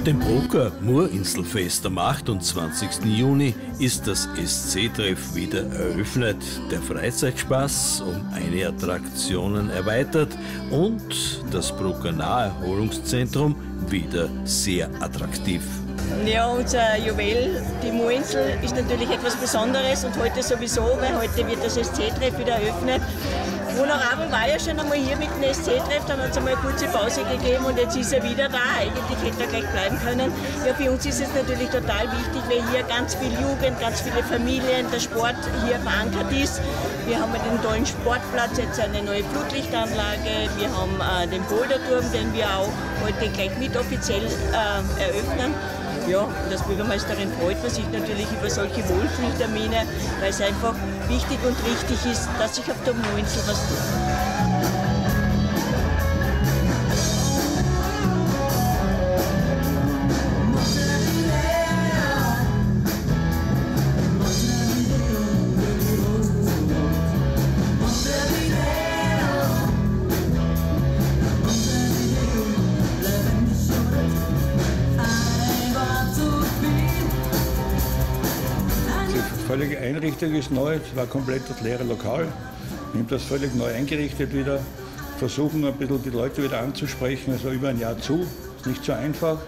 Mit dem Brucker Murinselfest am 28. Juni ist das SC-Treff wieder eröffnet, der Freizeitspaß um eine Attraktionen erweitert und das Brucker Naherholungszentrum wieder sehr attraktiv. Ja, unser Juwel, die Muinsel, ist natürlich etwas Besonderes und heute sowieso, weil heute wird das SC-Treff wieder eröffnet. Honorable war ja schon einmal hier mit dem SC-Treff, dann hat es einmal eine kurze Pause gegeben und jetzt ist er wieder da. Eigentlich hätte er gleich bleiben können. Ja, für uns ist es natürlich total wichtig, weil hier ganz viel Jugend, ganz viele Familien, der Sport hier verankert ist. Wir haben den tollen Sportplatz, jetzt eine neue Flutlichtanlage, wir haben äh, den Boulderturm, den wir auch heute gleich mit offiziell äh, eröffnen. Ja, und als Bürgermeisterin freut man sich natürlich über solche Wohlfühltermine, weil es einfach wichtig und richtig ist, dass sich auf der Moinsel was tut. Einrichtung ist neu, es war komplett das leere Lokal. Wir haben das völlig neu eingerichtet wieder, versuchen ein bisschen die Leute wieder anzusprechen, also über ein Jahr zu, ist nicht so einfach.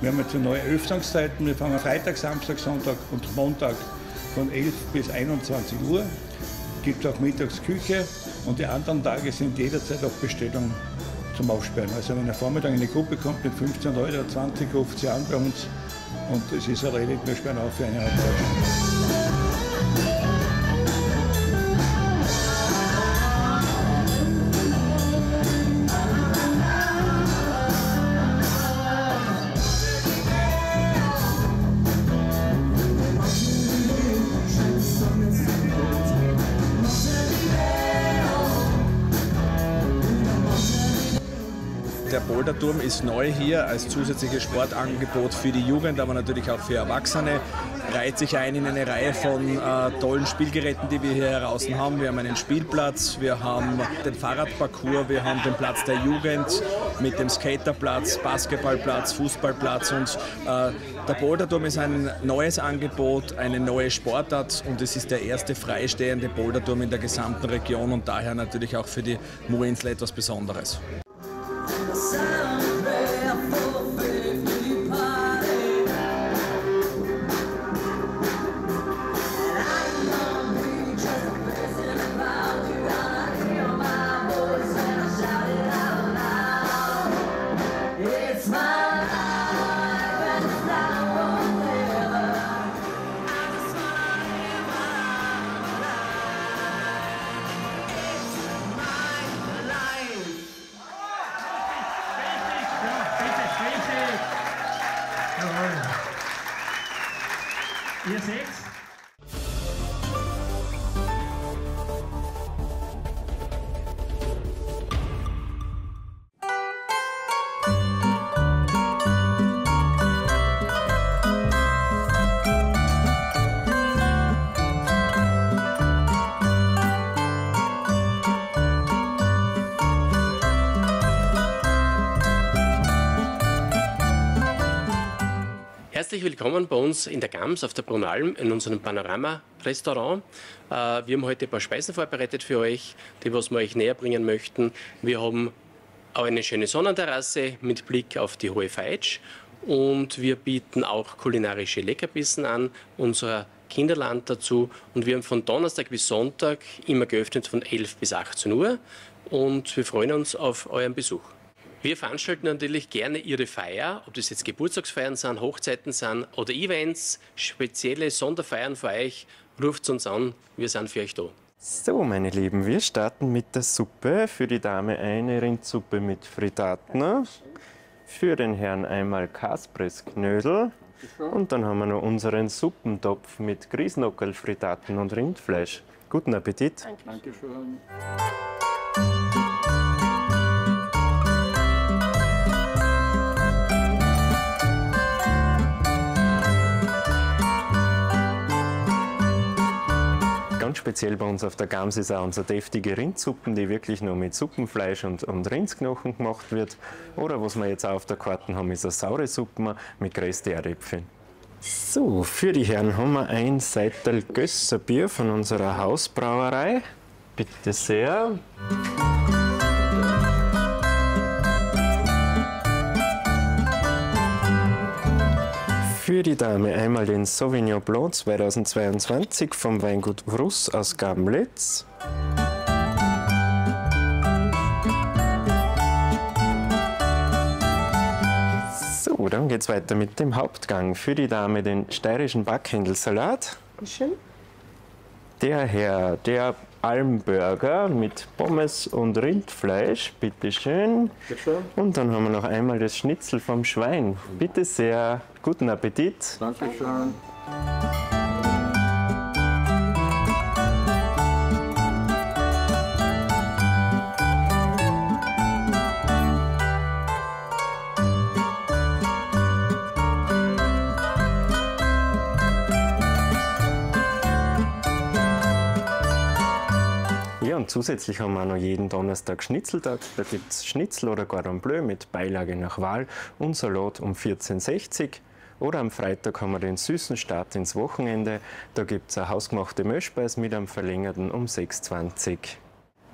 Wir haben jetzt neue Öffnungszeiten, wir fangen Freitag, Samstag, Sonntag und Montag von 11 bis 21 Uhr. Gibt auch Mittagsküche und die anderen Tage sind jederzeit auf Bestellung zum Aufsperren. Also wenn ein Vormittag eine Gruppe kommt mit 15 Leuten oder 20, ruft sie an bei uns und es ist erledigt, wir sperren auf für eine Halbzeit. Der Boulderturm ist neu hier als zusätzliches Sportangebot für die Jugend, aber natürlich auch für Erwachsene. Reiht sich ein in eine Reihe von äh, tollen Spielgeräten, die wir hier draußen haben. Wir haben einen Spielplatz, wir haben den Fahrradparcours, wir haben den Platz der Jugend mit dem Skaterplatz, Basketballplatz, Fußballplatz und äh, der Boulderturm ist ein neues Angebot, eine neue Sportart und es ist der erste freistehende Boulderturm in der gesamten Region und daher natürlich auch für die Moinsel etwas Besonderes. Herzlich willkommen bei uns in der Gams auf der Brunalm in unserem Panorama-Restaurant. Äh, Wir haben heute ein paar Speisen vorbereitet für euch, die was wir euch näher bringen möchten. Wir haben auch eine schöne Sonnenterrasse mit Blick auf die Hohe Feitsch und wir bieten auch kulinarische Leckerbissen an, unser Kinderland dazu und wir haben von Donnerstag bis Sonntag immer geöffnet von 11 bis 18 Uhr und wir freuen uns auf euren Besuch. Wir veranstalten natürlich gerne Ihre Feier, ob das jetzt Geburtstagsfeiern sind, Hochzeiten sind oder Events, spezielle Sonderfeiern für euch. Ruft uns an, wir sind für euch da. So, meine Lieben, wir starten mit der Suppe. Für die Dame eine Rindsuppe mit Frittaten. Für den Herrn einmal Kaspressknödel. Und dann haben wir noch unseren Suppentopf mit Grießnockerl, Frittaten und Rindfleisch. Guten Appetit. Dankeschön. Ganz speziell bei uns auf der Gams ist auch unsere deftige Rindsuppen, die wirklich nur mit Suppenfleisch und, und Rindsknochen gemacht wird. Oder was wir jetzt auch auf der Karte haben, ist eine saure Suppe mit Rösti-Erdäpfeln. So, für die Herren haben wir ein Seitel Gösserbier von unserer Hausbrauerei. Bitte sehr. Für die Dame einmal den Sauvignon Blanc 2022 vom Weingut Russ aus Gamlitz. So, dann geht's weiter mit dem Hauptgang. Für die Dame den steirischen Backhändelsalat. Der Herr, der Almburger mit Pommes und Rindfleisch, bitteschön. Und dann haben wir noch einmal das Schnitzel vom Schwein. Bitte sehr, guten Appetit. Dankeschön. Ja, und zusätzlich haben wir auch noch jeden Donnerstag Schnitzeltag. Da gibt es Schnitzel oder Cordon Bleu mit Beilage nach Wahl und Salat um 14,60 Oder am Freitag haben wir den süßen Start ins Wochenende. Da gibt es eine hausgemachte Milchspeise mit einem verlängerten um 6,20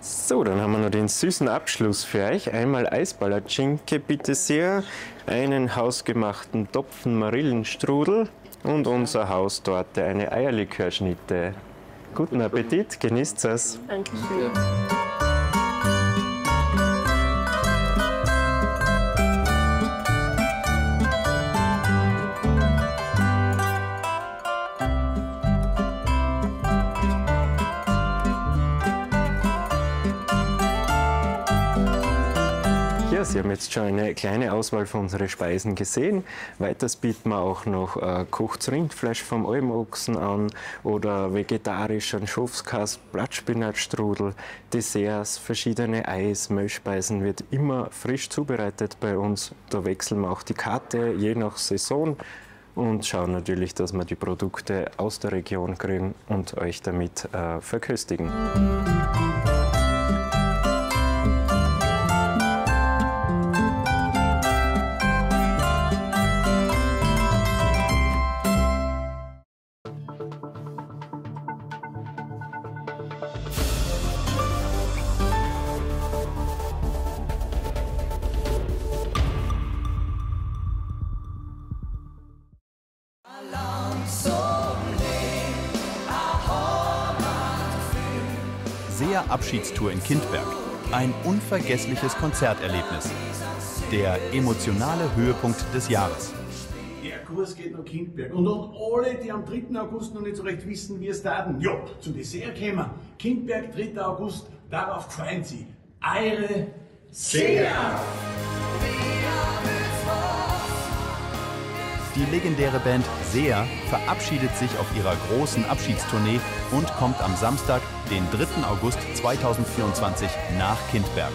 So, dann haben wir noch den süßen Abschluss für euch. Einmal Eisballerschinke, bitte sehr. Einen hausgemachten Topfen Marillenstrudel und unsere Haustorte, eine Eierlikörschnitte. Guten Appetit, genießt es. Dankeschön. Sie haben jetzt schon eine kleine Auswahl von unseren Speisen gesehen. Weiters bieten wir auch noch äh, kochtes Rindfleisch vom Almochsen an oder vegetarischen Schafskast, Blattspinatstrudel, Desserts, verschiedene Eis, Milchspeisen wird immer frisch zubereitet bei uns. Da wechseln wir auch die Karte je nach Saison und schauen natürlich, dass wir die Produkte aus der Region kriegen und euch damit äh, verköstigen. Seher Abschiedstour in Kindberg. Ein unvergessliches Konzerterlebnis. Der emotionale Höhepunkt des Jahres. Der Kurs geht nach Kindberg. Und an alle, die am 3. August noch nicht so recht wissen, wie es daten, ja, zum Dessert kommen. Kindberg, 3. August, darauf freuen Sie. Eure Seher. Die legendäre Band Seher verabschiedet sich auf ihrer großen Abschiedstournee und kommt am Samstag, den 3. August 2024 nach Kindberg.